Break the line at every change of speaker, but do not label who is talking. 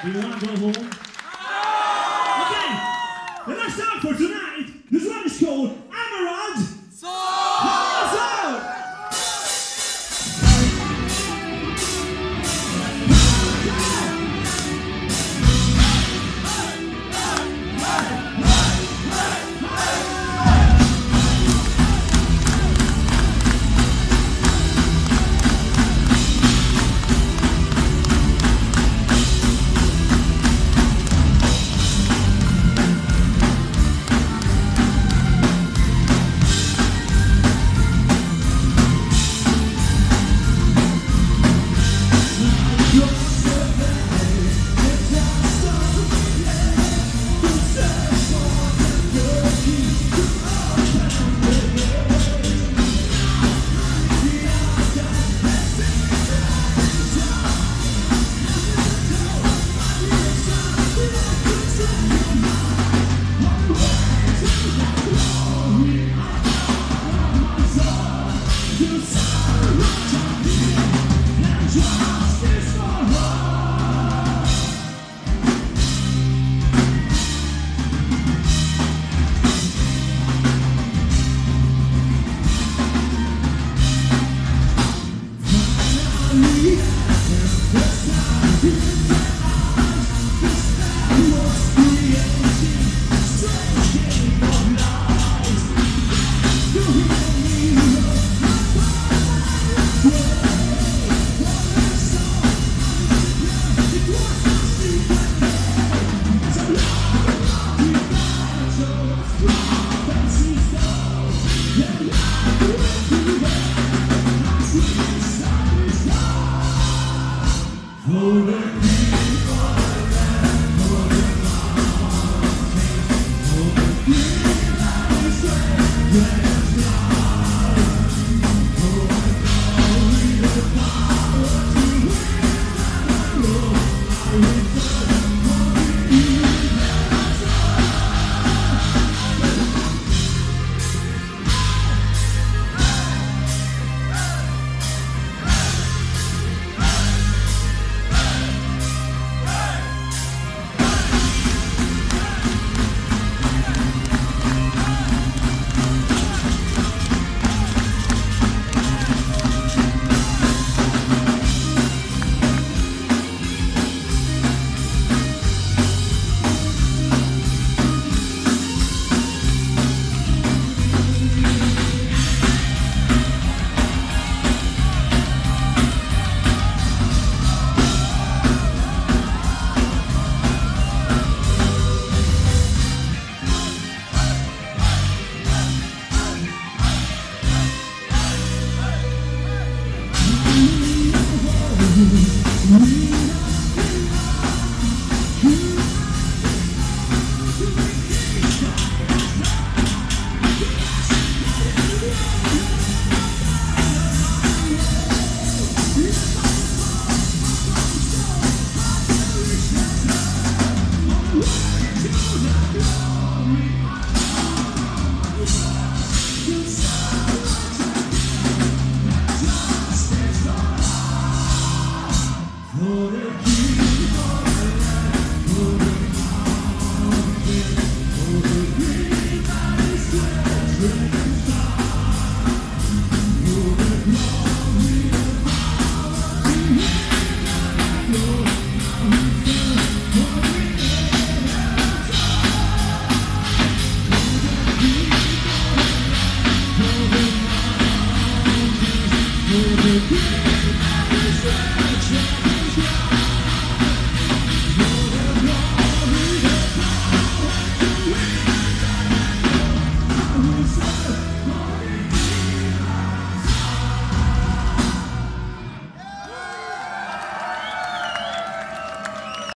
Do you want to go home? Okay. The last song for tonight, this one is called